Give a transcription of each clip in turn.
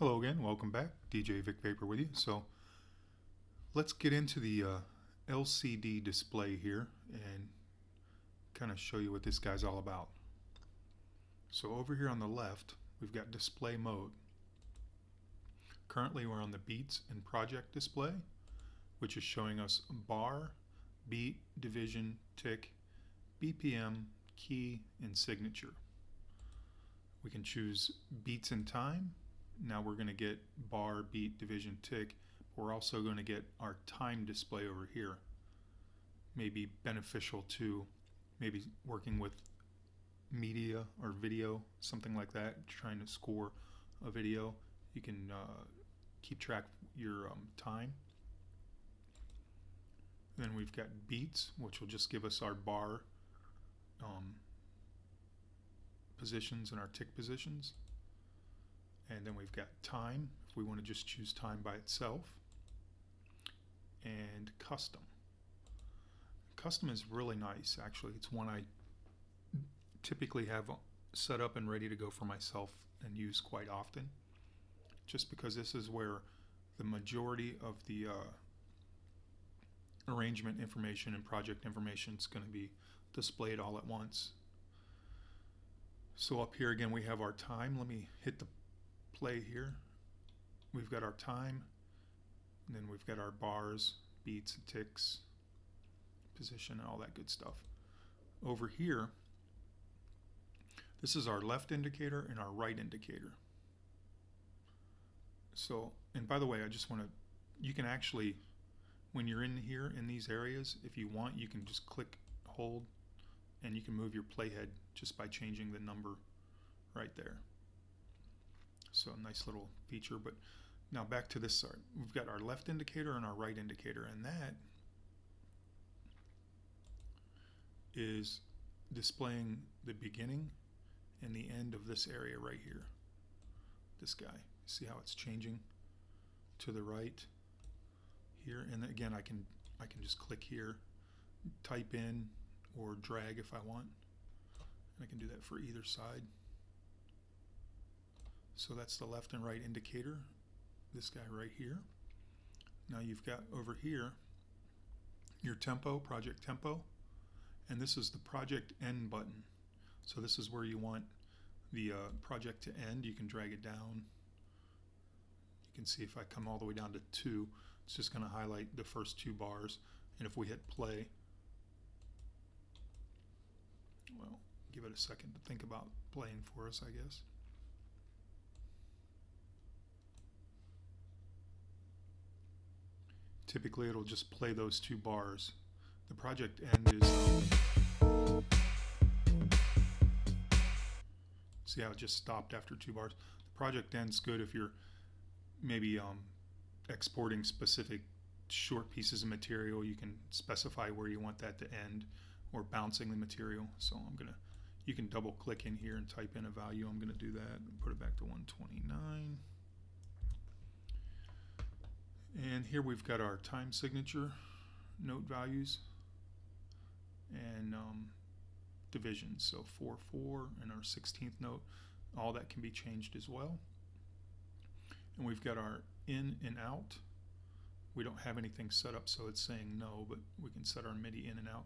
Hello again, welcome back. DJ Vic Vapor with you. So let's get into the uh, LCD display here and kind of show you what this guy's all about. So over here on the left, we've got display mode. Currently we're on the beats and project display, which is showing us bar, beat, division, tick, BPM, key, and signature. We can choose beats and time, now we're going to get bar, beat, division, tick. We're also going to get our time display over here. Maybe beneficial to maybe working with media or video, something like that, trying to score a video. You can uh, keep track your um, time. Then we've got beats, which will just give us our bar um, positions and our tick positions and then we've got time if we want to just choose time by itself. And custom. Custom is really nice actually. It's one I typically have set up and ready to go for myself and use quite often. Just because this is where the majority of the uh, arrangement information and project information is going to be displayed all at once. So up here again we have our time. Let me hit the play here. We've got our time, and then we've got our bars, beats, and ticks, position, and all that good stuff. Over here, this is our left indicator and our right indicator. So, and by the way, I just want to, you can actually, when you're in here in these areas, if you want, you can just click, hold, and you can move your playhead just by changing the number right there. So a nice little feature. But now back to this side. We've got our left indicator and our right indicator, and that is displaying the beginning and the end of this area right here. This guy. See how it's changing to the right here, and again I can I can just click here, type in or drag if I want. And I can do that for either side. So that's the left and right indicator, this guy right here. Now you've got over here your tempo, project tempo, and this is the project end button. So this is where you want the uh, project to end. You can drag it down. You can see if I come all the way down to two, it's just going to highlight the first two bars. And if we hit play, well, give it a second to think about playing for us, I guess. Typically it'll just play those two bars. The project end is, see how it just stopped after two bars. The project end's good if you're maybe um, exporting specific short pieces of material. You can specify where you want that to end or bouncing the material. So I'm gonna, you can double click in here and type in a value. I'm gonna do that and put it back to 129. And here we've got our time signature note values and um, divisions. So 4, 4 and our 16th note, all that can be changed as well. And we've got our in and out. We don't have anything set up so it's saying no, but we can set our MIDI in and out.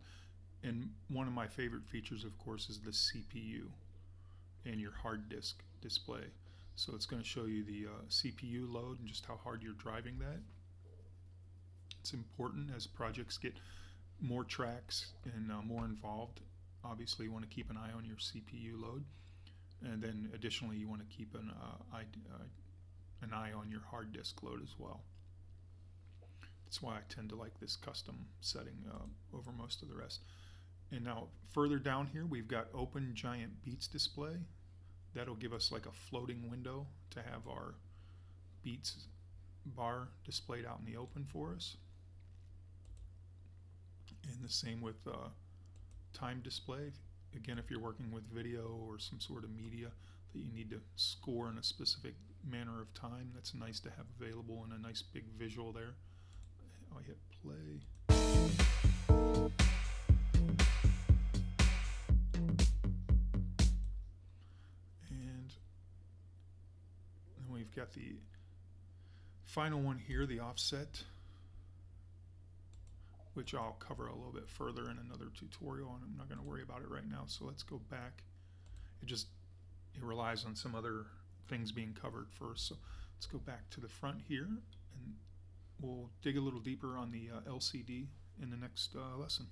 And one of my favorite features, of course, is the CPU and your hard disk display. So it's going to show you the uh, CPU load and just how hard you're driving that. It's important as projects get more tracks and uh, more involved. Obviously, you want to keep an eye on your CPU load. And then additionally, you want to keep an, uh, eye, uh, an eye on your hard disk load as well. That's why I tend to like this custom setting uh, over most of the rest. And now further down here, we've got open giant beats display that'll give us like a floating window to have our beats bar displayed out in the open for us. And the same with uh, time display. Again, if you're working with video or some sort of media that you need to score in a specific manner of time, that's nice to have available in a nice big visual there. I hit play. And then we've got the final one here, the offset, which I'll cover a little bit further in another tutorial, and I'm not going to worry about it right now. So let's go back. It just it relies on some other things being covered first. So let's go back to the front here, and we'll dig a little deeper on the uh, LCD in the next uh, lesson.